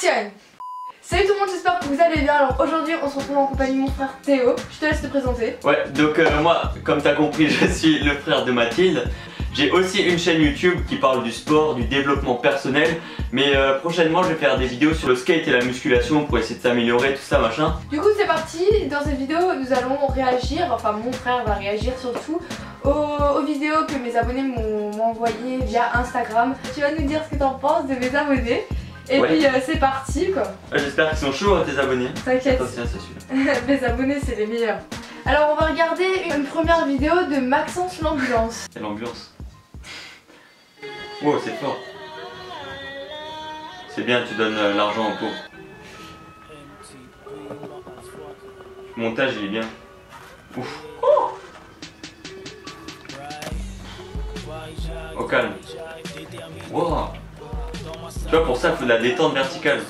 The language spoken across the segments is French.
Salut tout le monde, j'espère que vous allez bien. Alors aujourd'hui, on se retrouve en compagnie de mon frère Théo. Je te laisse te présenter. Ouais, donc euh, moi, comme t'as compris, je suis le frère de Mathilde. J'ai aussi une chaîne YouTube qui parle du sport, du développement personnel. Mais euh, prochainement, je vais faire des vidéos sur le skate et la musculation pour essayer de s'améliorer, tout ça, machin. Du coup, c'est parti. Dans cette vidéo, nous allons réagir, enfin mon frère va réagir surtout aux, aux vidéos que mes abonnés m'ont m'ont envoyées via Instagram. Tu vas nous dire ce que t'en penses de mes abonnés. Et Ouais. puis euh, c'est parti quoi. Euh, J'espère qu'ils sont chauds, hein, tes abonnés. T'inquiète. Attention, c'est celui-là. mes abonnés, c'est les meilleurs. Alors, on va regarder une première vidéo de Maxence l'ambulance. C'est l'ambiance. Wow, c'est fort. C'est bien, tu donnes euh, l'argent aux pauvres. Le montage, il est bien. Ouf. Au calme. Wow. Tu vois, pour ça, il faut de la détente verticale.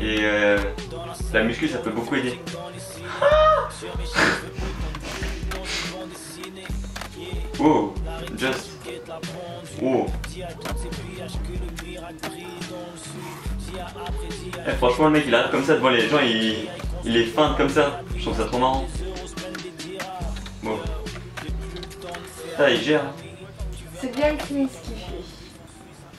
Et euh, la muscu, ça peut beaucoup aider. Wow, just. Wow. Eh, franchement, le mec, il arrive comme ça devant les gens, il, il les feinte comme ça. Je trouve ça trop marrant. Bon. Ça, il gère. C'est bien clean ce qu'il fait.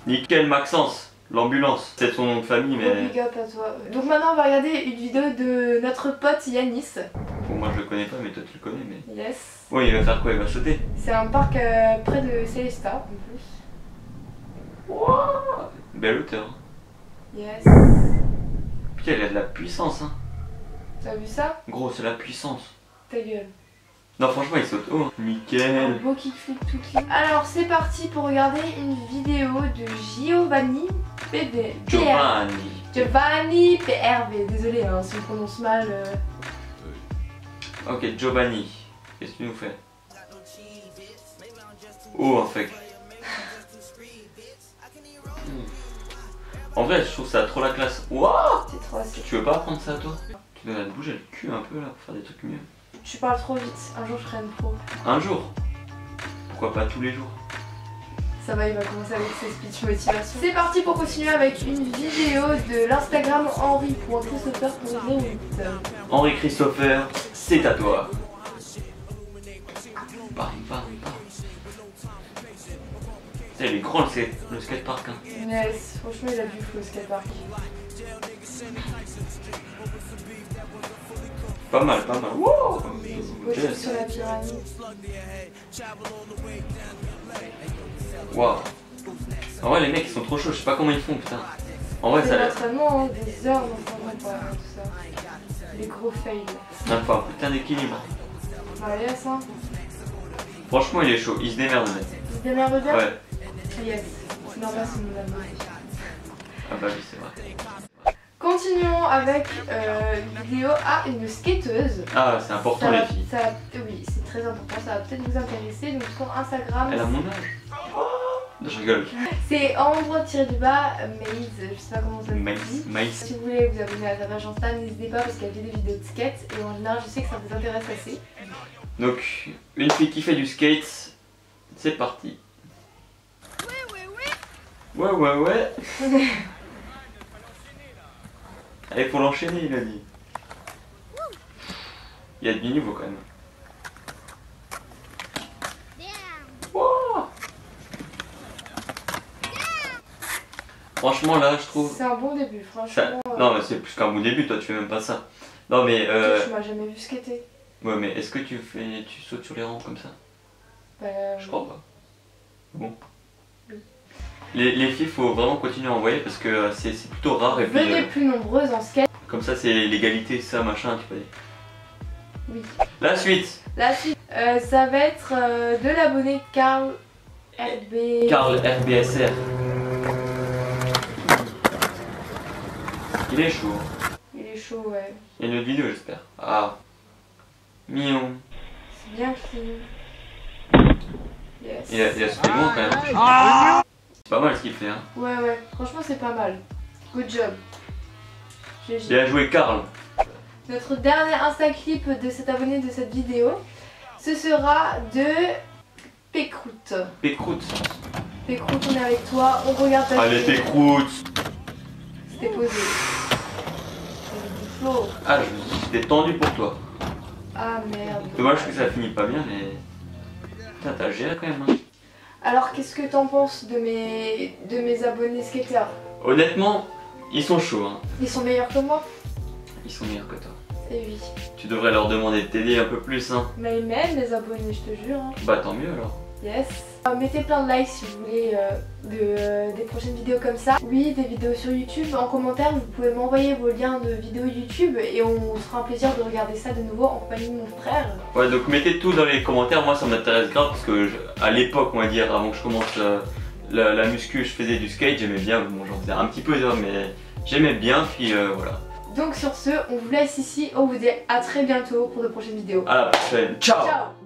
Nickel, Maxence, l'ambulance. C'est son nom de famille, mais big up à toi. Donc maintenant, on va regarder une vidéo de notre pote Yanis. bon, moi je le connais pas, mais toi tu le connais. Mais Yes. bon, il va faire quoi? Il va sauter. C'est un parc euh, près de Célesta en plus. Belle hauteur. Yes. Putain, il a de la puissance, hein. T'as vu ça? Gros, c'est la puissance. Ta gueule. Non, franchement, il saute haut. hein. Un Nickel. beau kickflip tout clean. Alors c'est parti pour regarder une vidéo de Giovanni PB. Giovanni. Giovanni PRV. Désolé hein, si on prononce mal. euh. Ok, Giovanni. Qu'est-ce que tu nous fais? Oh, en fait. En vrai, je trouve ça trop la classe. Waouh. Tu veux pas apprendre ça, toi? Tu dois te bouger le cul un peu là pour faire des trucs mieux. Tu parles trop vite. Un jour je serai une pro. Un jour? Pourquoi pas tous les jours? Ça va, il va commencer avec ses speech motivation. C'est parti pour continuer avec une vidéo de l'Instagram henri.christopher.08. Henri Christopher, c'est à toi. Bam, bam. Putain, Il est grand le, skate- le skatepark. Hein. Yes, franchement il a du fou au skatepark. Pas mal, pas mal. Wow Yes. sur la pyramide. Waouh. En vrai, les mecs ils sont trop chauds, je sais pas comment ils font, putain. En vrai, ça a l'air. l'entraînement, hein, des heures d'entraînement avoir tout ça. Les gros fails. Il faut un putain d'équilibre. Ah yes hein. Franchement, il est chaud, il se démerde, mec. Tu te démerdes bien Ouais. Yes. C'est normal, c'est mon amour. Ah bah oui, c'est vrai. Continuons avec euh, une vidéo à une skateuse. Ah, c'est important, Ça les filles. ça oui, très important, ça va peut-être vous intéresser. Donc son Instagram, Elle a mon âge. Non, je rigole. c'est tiré du bas Maze, je sais pas comment ça dit. maïs. Si vous voulez vous abonner à sa page Insta, n'hésitez pas parce qu'elle fait des vidéos de skate et en général je sais que ça vous intéresse assez. Donc, une fille qui fait du skate, c'est parti. Ouais, ouais, ouais. Allez, faut l'enchaîner, il a dit. Il y a du niveau quand même. Franchement, là, je trouve. C'est un bon début, franchement. euh, Non, mais c'est plus qu'un bon début, toi, tu fais même pas ça. Non, mais. Euh... Tu m'as jamais vu skater. Ouais, mais est-ce que tu fais. Tu sautes sur les rangs comme ça? Bah, Je crois pas. Bon. Oui. Les, les filles, faut vraiment continuer à envoyer parce que euh, c'est plutôt rare et Venez euh, plus nombreuses en skate. comme ça c'est l'égalité, ça machin, tu peux dire. Oui. La suite La suite, euh, ça va être euh, de l'abonné Carl RB. Karl RBSR. Il est chaud. Il est chaud, ouais. Il y a une autre vidéo, j'espère. Ah. Mignon. C'est bien clean. Yes. Il a, il a sauté loin quand même. C'est pas mal ce qu'il fait, hein. Ouais, ouais. Franchement, c'est pas mal. Good job. GG. Bien joué, Karl. Notre dernier Insta clip de cet abonné de cette vidéo, ce sera de Pécroute. Pécroute. Pécroute, on est avec toi, on regarde ta Allez, vidéo. C'était posé. Ah, je me suis dit c'était tendu pour toi. Ah merde. Dommage que ça finit pas bien, mais. Putain, t'as géré quand même. Hein. Alors qu'est-ce que t'en penses de mes, de mes abonnés skateurs Honnêtement, ils sont chauds. Hein. Ils sont meilleurs que moi? Ils sont meilleurs que toi. Eh oui. Tu devrais leur demander de t'aider un peu plus. Hein. Mais ils m'aiment les abonnés, je te jure. hein. Bah tant mieux alors. Yes. Euh, mettez plein de likes si vous voulez euh, de, euh, des prochaines vidéos comme ça. Oui, des vidéos sur YouTube. En commentaire, vous pouvez m'envoyer vos liens de vidéos YouTube et on sera un plaisir de regarder ça de nouveau en compagnie de mon frère. Ouais, donc mettez tout dans les commentaires. Moi, ça m'intéresse grave parce que je- à l'époque, on va dire, avant que je commence la, la muscu, je faisais du skate. J'aimais bien. Bon, j'en faisais un petit peu, mais j'aimais bien. Puis euh, voilà. Donc sur ce, on vous laisse ici. On vous dit à très bientôt pour de prochaines vidéos. À la prochaine. Ciao Ciao